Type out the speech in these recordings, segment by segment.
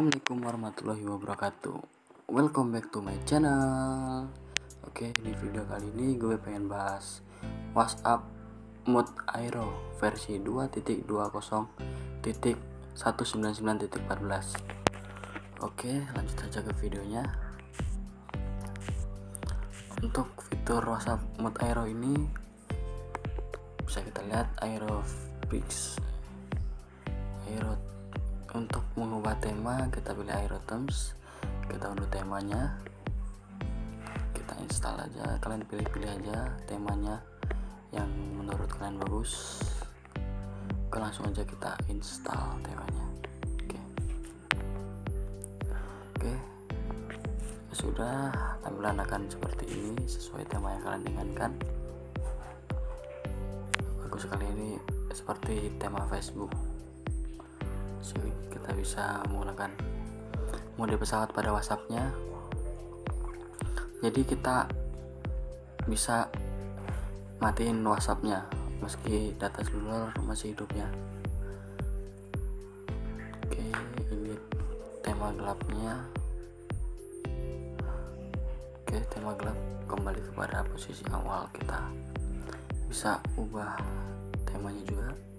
Assalamualaikum warahmatullahi wabarakatuh. Welcome back to my channel. Oke di video kali ini gue pengen bahas WhatsApp Mode Aero versi 2.20.199.14 Oke lanjut saja ke videonya. Untuk fitur WhatsApp Mode Aero ini bisa kita lihat Aero Fix Aero untuk mengubah tema kita pilih Terms kita unduh temanya. Kita install aja. Kalian pilih-pilih aja temanya yang menurut kalian bagus. Oke langsung aja kita install temanya. Oke. Oke. Sudah tampilan akan seperti ini sesuai tema yang kalian inginkan. Bagus sekali ini seperti tema Facebook kita bisa menggunakan mode pesawat pada WhatsAppnya. Jadi kita bisa matiin WhatsAppnya meski data seluler masih hidupnya. Oke ini tema gelapnya. Oke tema gelap kembali kepada posisi awal kita. Bisa ubah temanya juga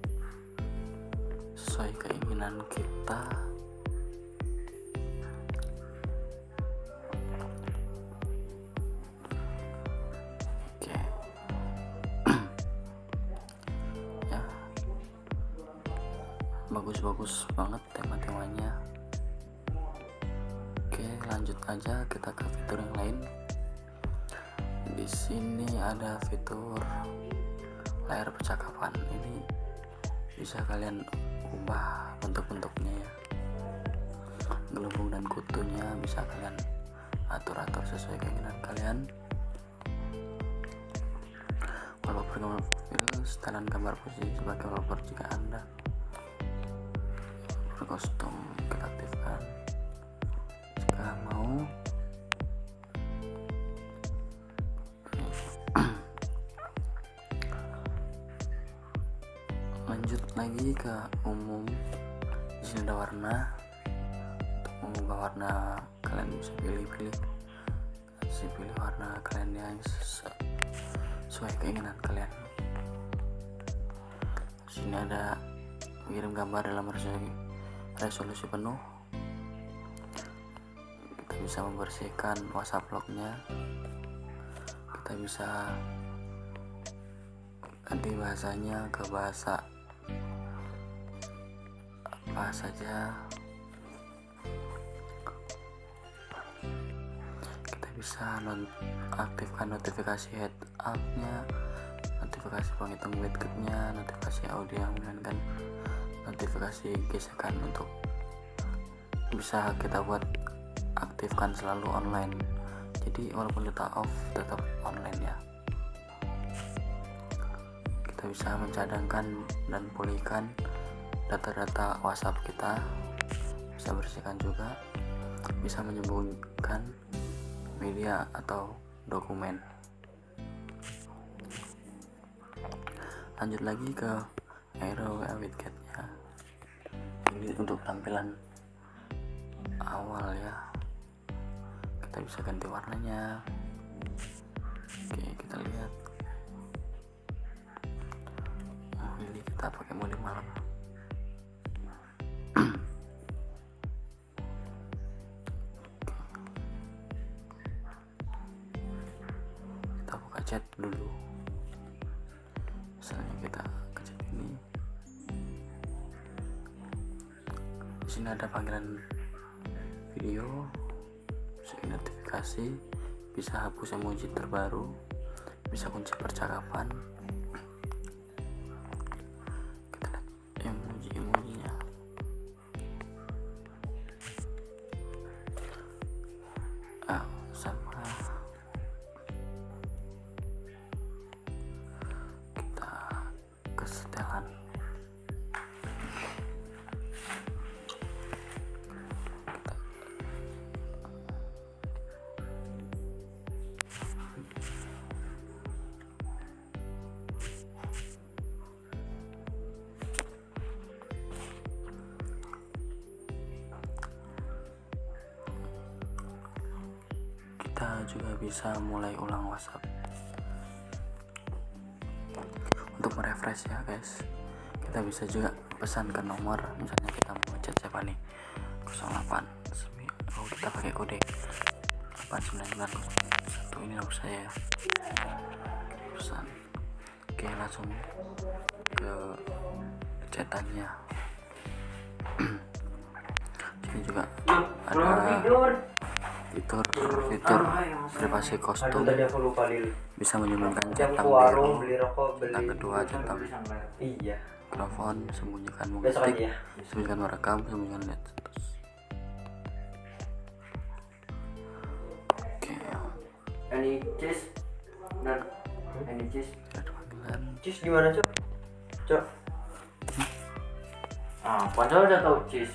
sesuai keinginan kita. Oke. Ya. Bagus-bagus banget tema-temanya. Oke lanjut aja kita ke fitur yang lain. Di sini ada fitur layar percakapan. Ini bisa kalian ubah bentuk-bentuknya ya. Gelembung dan kutunya bisa kalian atur-atur sesuai keinginan kalian. Wallpaper gambar profil setelan gambar posisi sebagai wallpaper jika anda berkostum kita aktifkan jika mau lagi ke umum di sini ada warna. Untuk mengubah warna kalian bisa pilih-pilih. Bisa pilih warna kalian yang sesuai keinginan kalian. Di sini ada mengirim gambar dalam resolusi, resolusi penuh. Kita bisa membersihkan WhatsApp lognya kita bisa ganti bahasanya ke bahasa apa saja? Kita bisa non aktifkan notifikasi head up-nya notifikasi penghitung widgetnya notifikasi audio yang menginginkan notifikasi gesekan untuk bisa kita buat aktifkan selalu online. Jadi walaupun kita off tetap online ya. Kita bisa mencadangkan dan pulihkan data-data WhatsApp kita bisa bersihkan juga bisa menyembunyikan media atau dokumen. Lanjut lagi ke Aero widgetnya. Ini untuk tampilan awal ya. Kita bisa ganti warnanya. Oke kita lihat. Oh, ini kita pakai mode malam chat dulu. Misalnya kita ke chat ini. Di sini ada panggilan video bisa notifikasi bisa hapus emoji terbaru bisa kunci percakapan. Ah sama juga bisa mulai ulang WhatsApp. Untuk merefresh ya guys. Kita bisa juga pesan ke nomor. Misalnya kita mau chat siapa nih? 08 oh kita pakai kode 89901 ini nomor saya ya. Pesan. Oke langsung ke chatannya. Sini juga ada fitur fitur privasi kostum bisa menyembunyikan centang biru centang kedua centang iya. mikrofon sembunyikan mengetik ya. sembunyikan merekam sembunyikan status. Oke. Any cheese? Dan any cheese? Cis gimana cok? Cok. Ah, ponsel udah tahu cheese.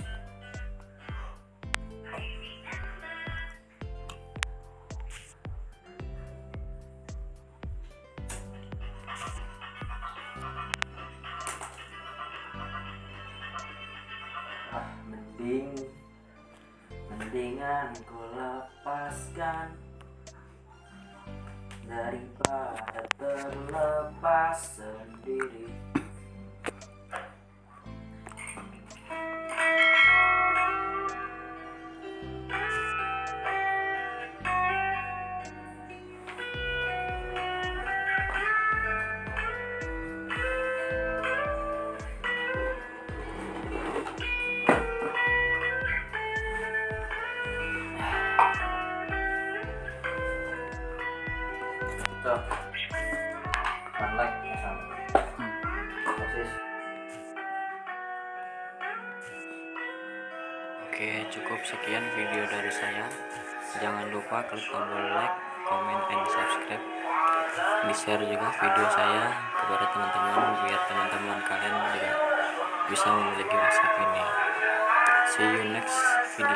Mendingan ku lepaskan daripada terlepas sendiri. One like. Sosis. Oke, cukup sekian video dari saya. Jangan lupa klik tombol like, comment, and subscribe. Di-share juga video saya kepada teman-teman biar teman-teman kalian juga bisa memiliki WhatsApp ini. See you next video.